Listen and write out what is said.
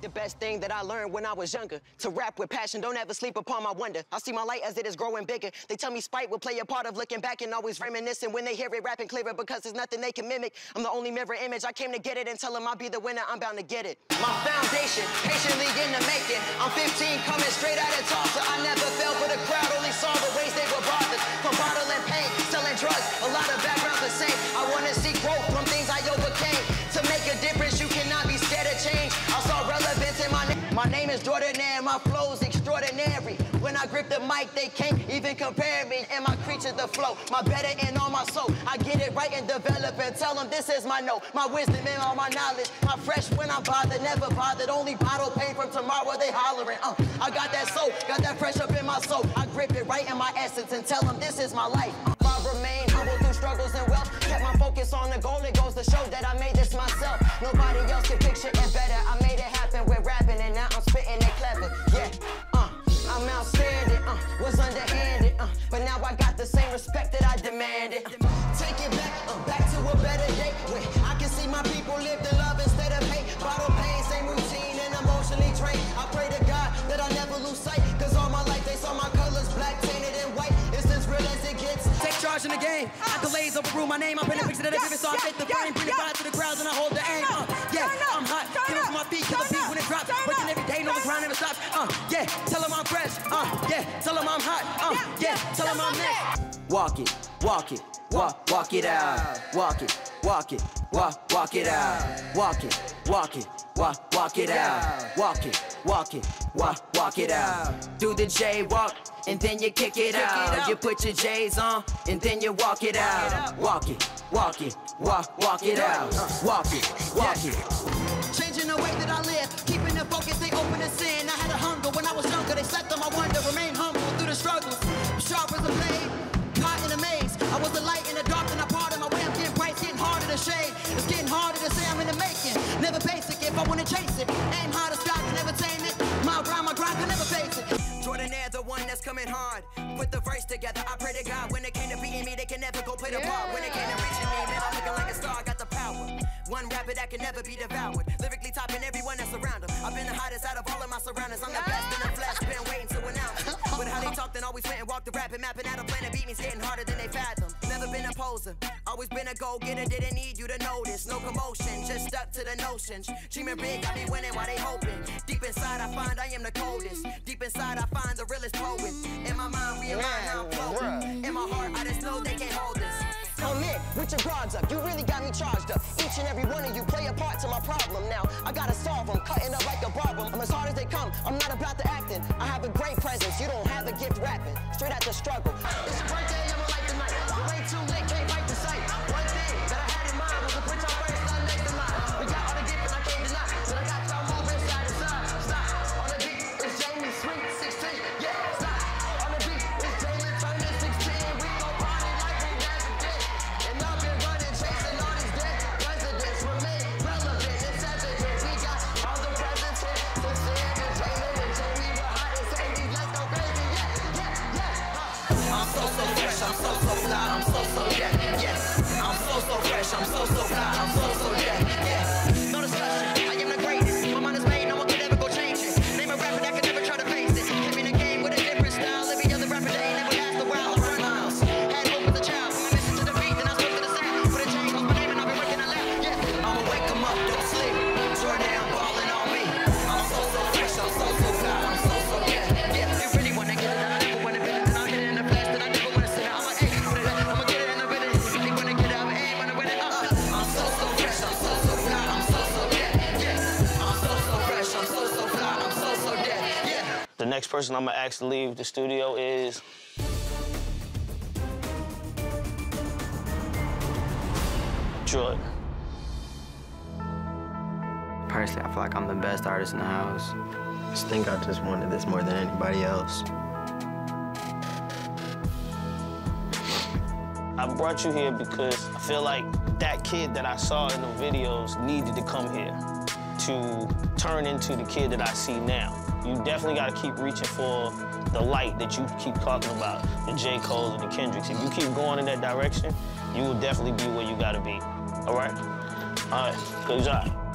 the best thing that I learned when I was younger to rap with passion, don't ever sleep upon my wonder. I see my light as it is growing bigger. They tell me spite will play a part of looking back and always reminiscing when they hear it rapping clearer because there's nothing they can mimic. I'm the only mirror image. I came to get it and tell them I'll be the winner. I'm bound to get it. My foundation, patiently in the making. I'm 15, coming straight out of Tulsa. I never fell my name. Is Jordanaire, my flow's extraordinary. When I grip the mic, they can't even compare me. And my creature, the flow, my better and all my soul. I get it right and develop and tell them this is my note. My wisdom and all my knowledge. My fresh when I'm bothered, never bothered. Only bottle pain from tomorrow, they hollering. Uh, I got that soul, got that fresh up in my soul. I grip it right in my essence and tell them this is my life. I remain humble through struggles and wealth. Kept my focus on the goal. It goes to show that I made this myself. Nobody else can picture it better. I. Take it back, uh, back to a better day. Where I can see my people live the love instead of hate. Bottle pain, same routine and emotionally trained. I pray to God that I never lose sight. Cause all my life they saw my colors black, tainted, and white. It's as real as it gets. Take charge in the game. Accolades overrule my name. I paint a picture that I vivid, so I take the frame, bring it back to the crowds, and I hold the aim. Uh, yeah, I'm hot. Kill from my feet, kill the beat when it drops. Working every day, no the grind never stops. Uh, yeah, Uh, yeah, tell them I'm hot. Uh, yeah, tell them I'm next. Walk it, walk it, walk, walk it out. Walk it, walk it, walk, walk it out. Walk it, walk it, walk, walk it out. Walk it, walk it, walk, walk it out. Do the J walk, and then you kick it out. You put your J's on, and then you walk it out. Walk it, walk it, walk, walk it out. Walk it, walk it. Changing the way that I live, focus, they open to sin. I had a hunger when I was younger, they slept on my wonder, remain humble through the struggles. Sharp as a blade, caught in a maze. I was the light in the dark, and I parted my way. I'm getting bright, getting harder to shade. It's getting harder to say I'm in the making. Never basic if I wanna chase it. Aim high, the sky never tame it. My grind, my grind can never face it. Jordan Air, the one that's coming hard. Put the verse together. I pray to God when it came to beating me, they can never go play the part. When it came to One rapper that can never be devoured. Lyrically topping everyone that's around him. I've been the hottest out of all of my surroundings. I'm the best in the flesh. Been waiting to announce it. With how they talked and always went and walked the rapping, mapping out a plan to beat me's getting harder than they fathom. Never been a poser. Always been a go getter. Didn't need you to notice. No commotion, just stuck to the notions. Dreaming big, I be winning while they hoping. Deep inside, I find I am the coldest. Deep inside, I find the realest poet. In my mind, realign how I'm floating. In my heart, In with your up. You really got me charged up. Each and every one of you play a part to my problem. Now I gotta solve them, cutting up like a barber. I'm as hard as they come. I'm not about the acting. I have a great presence. You don't have a gift rapping. Straight out the struggle. It's your birthday, I'ma light the night. You're I'm so so fly, I'm so so next person I'm gonna ask to leave the studio is. Jordan. Personally, I feel like I'm the best artist in the house. I just think I just wanted this more than anybody else. I brought you here because I feel like that kid that I saw in the videos needed to come here to turn into the kid that I see now. You definitely got to keep reaching for the light that you keep talking about, the J. Cole's and the Kendricks. If you keep going in that direction, you will definitely be where you got to be. All right? All right, good job.